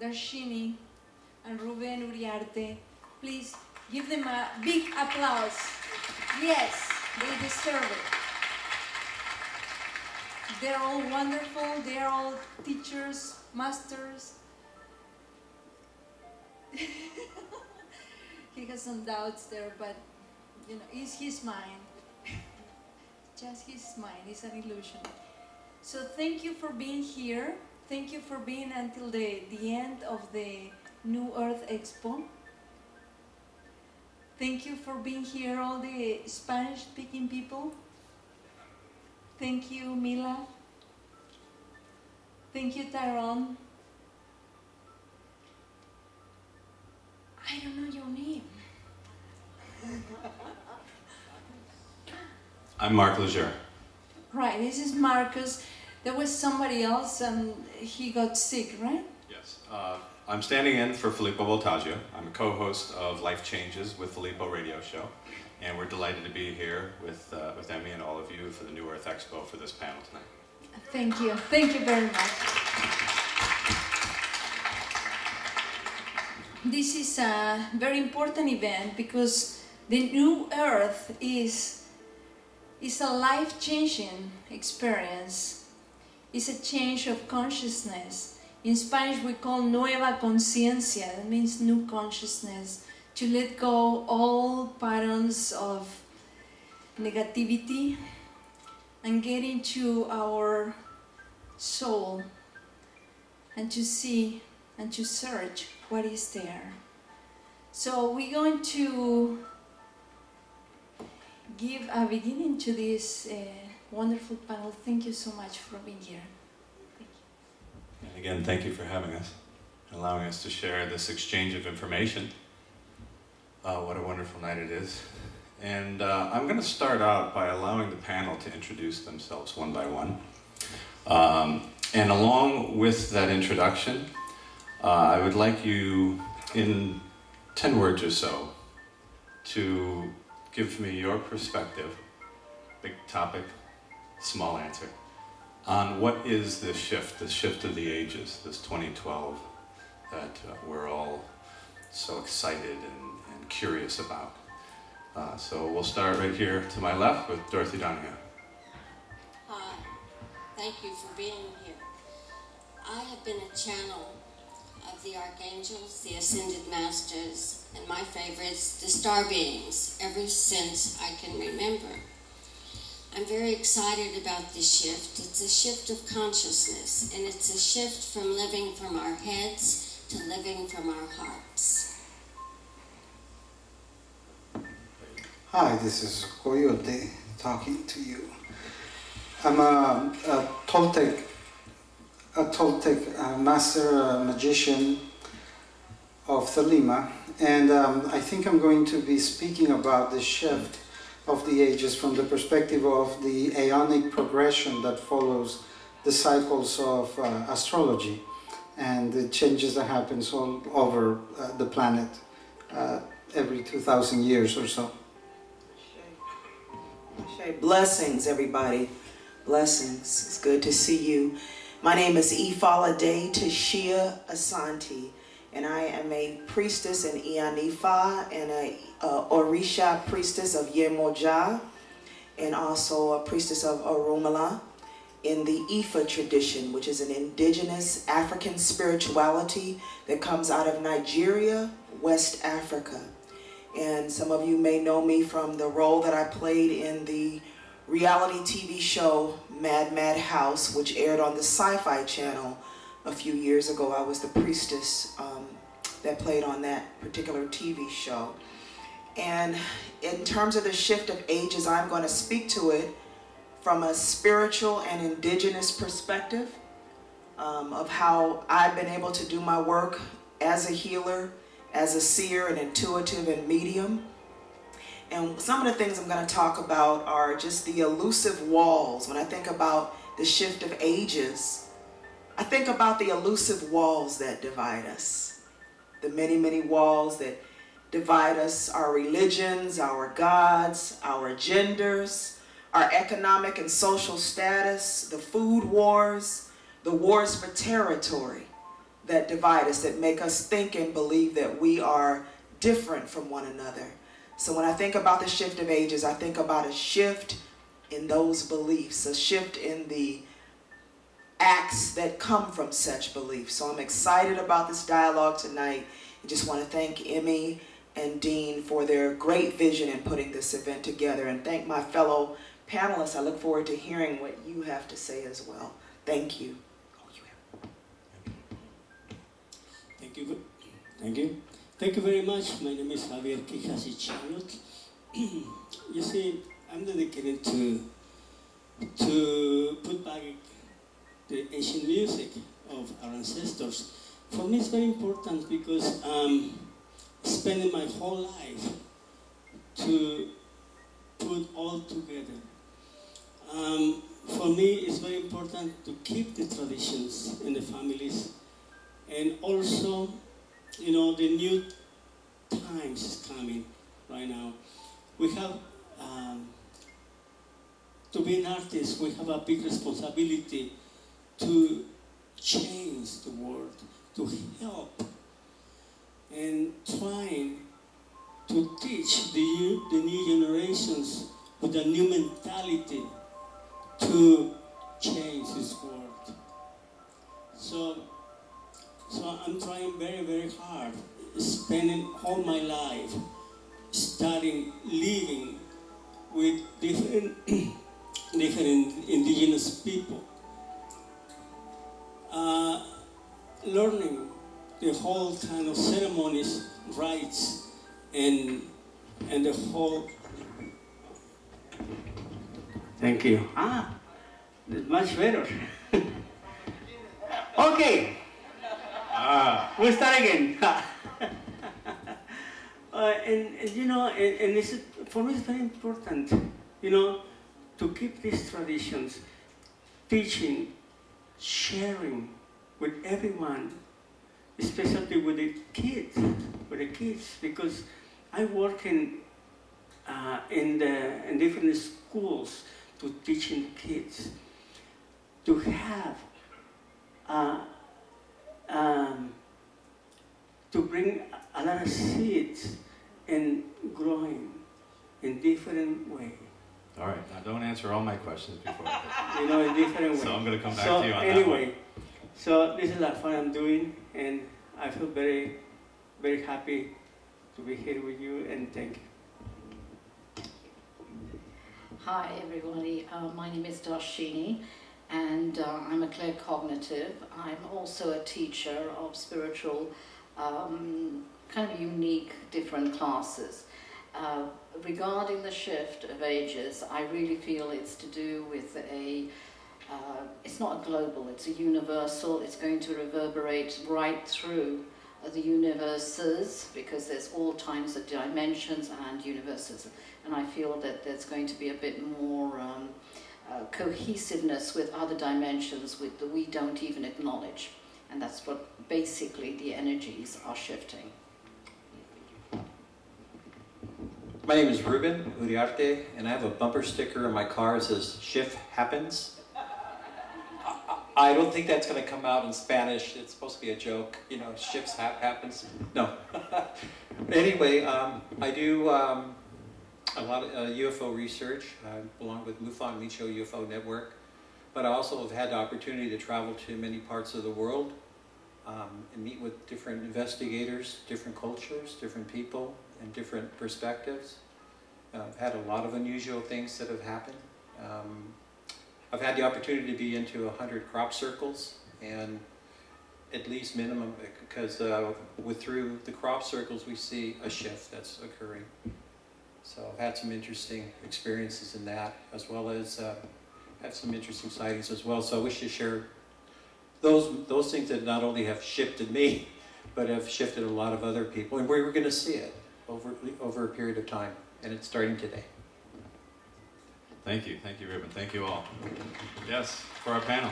Darshini, and Ruben Uriarte. Please give them a big applause. Yes, they deserve it. They're all wonderful, they're all teachers, masters. he has some doubts there, but you know, it's his mind. Just his mind, it's an illusion. So thank you for being here. Thank you for being until the, the end of the New Earth Expo. Thank you for being here, all the Spanish speaking people. Thank you, Mila. Thank you, Tyrone. I don't know your name. I'm Mark Leger. Right, this is Marcus. There was somebody else and he got sick, right? Yes. Uh, I'm standing in for Filippo Voltaggio. I'm a co-host of Life Changes with Filippo Radio Show, and we're delighted to be here with, uh, with Emmy and all of you for the New Earth Expo for this panel tonight. Thank you. Thank you very much. This is a very important event because the new earth is is a life-changing experience. It's a change of consciousness. In Spanish we call nueva conciencia, that means new consciousness, to let go all patterns of negativity and get into our soul and to see and to search what is there. So we're going to give a beginning to this uh, wonderful panel. Thank you so much for being here. Thank you. And again, thank you for having us, and allowing us to share this exchange of information. Uh, what a wonderful night it is. And uh, I'm going to start out by allowing the panel to introduce themselves one by one. Um, and along with that introduction, uh, I would like you, in 10 words or so, to give me your perspective, big topic, small answer, on what is this shift, the shift of the ages, this 2012 that uh, we're all so excited and, and curious about. Uh, so we'll start right here to my left with Dorothy Donahue. Hi, thank you for being here. I have been a channel of the archangels, the ascended masters, and my favorites, the star beings, ever since I can remember. I'm very excited about this shift. It's a shift of consciousness, and it's a shift from living from our heads to living from our hearts. Hi, this is Koyote talking to you. I'm a, a Toltec, a Toltec uh, master uh, magician of Thelema, and um, I think I'm going to be speaking about this shift of the ages from the perspective of the aeonic progression that follows the cycles of uh, astrology and the changes that happens all over uh, the planet uh, every 2,000 years or so. Blessings, everybody. Blessings. It's good to see you. My name is Ifala Day Tashia Asanti, and I am a priestess in Iyanifa and a uh, Orisha priestess of Yemoja, and also a priestess of Orunmila in the Ifa tradition, which is an indigenous African spirituality that comes out of Nigeria, West Africa. And some of you may know me from the role that I played in the reality TV show Mad Mad House, which aired on the Sci Fi Channel a few years ago. I was the priestess um, that played on that particular TV show. And in terms of the shift of ages, I'm going to speak to it from a spiritual and indigenous perspective um, of how I've been able to do my work as a healer as a seer and intuitive and medium. And some of the things I'm going to talk about are just the elusive walls. When I think about the shift of ages, I think about the elusive walls that divide us. The many, many walls that divide us our religions, our gods, our genders, our economic and social status, the food wars, the wars for territory that divide us, that make us think and believe that we are different from one another. So when I think about the shift of ages, I think about a shift in those beliefs, a shift in the acts that come from such beliefs. So I'm excited about this dialogue tonight. I just want to thank Emmy and Dean for their great vision in putting this event together and thank my fellow panelists. I look forward to hearing what you have to say as well. Thank you. Thank you. Thank you. Thank you very much. My name is Xavier Quijas Yxayotl. you see, I'm dedicated to to put back the ancient music of our ancestors. For me, it's very important because um, spending my whole life to put all together. Um, for me, it's very important to keep the traditions in the families and also, you know, the new times is coming right now. We have, um, to be an artist, we have a big responsibility to change the world, to help, and trying to teach the new, the new generations with a new mentality to change this world. So so I'm trying very, very hard, spending all my life studying, living with different, different indigenous people, learning the whole kind of ceremonies, rites, and and the whole. Thank you. Ah, much better. okay. Ah, We'll start again. uh, and, and you know, and, and it's, for me, it's very important, you know, to keep these traditions, teaching, sharing with everyone, especially with the kids, with the kids, because I work in uh, in the in different schools to teaching kids to have. Uh, um, to bring a lot of seeds and growing in different way. all right. Now don't answer all my questions before. You know, in different way. So I'm gonna come back so to you on anyway, that so this is a fun I'm doing, and I feel very, very happy to be here with you, and thank you. Hi, everybody. Uh, my name is Darshini, and uh, I'm a claircognitive. I'm also a teacher of spiritual, um, kind of unique, different classes. Uh, regarding the shift of ages, I really feel it's to do with a. Uh, it's not a global, it's a universal. It's going to reverberate right through the universes because there's all kinds of dimensions and universes and I feel that there's going to be a bit more um, uh, cohesiveness with other dimensions with that we don't even acknowledge, and that's what basically the energies are shifting. My name is Ruben Uriarte, and I have a bumper sticker in my car that says "Shift happens." I- don't think that's going to come out in Spanish. It's supposed to be a joke, you know. Shifts hap happens. No. anyway, um, I do um, a lot of uh, UFO research. I belong with MUFON Mutual UFO Network, but I also have had the opportunity to travel to many parts of the world um, and meet with different investigators, different cultures, different people, and different perspectives. I've had a lot of unusual things that have happened. I've had the opportunity to be into 100 crop circles and at least minimum, because uh, with through the crop circles we see a shift that's occurring. So I've had some interesting experiences in that, as well as uh, had some interesting sightings as well. So I wish to share those those things that not only have shifted me, but have shifted a lot of other people, and we were going to see it over over a period of time, and it's starting today. Thank you. Thank you, Ruben. Thank you all. Yes, for our panel.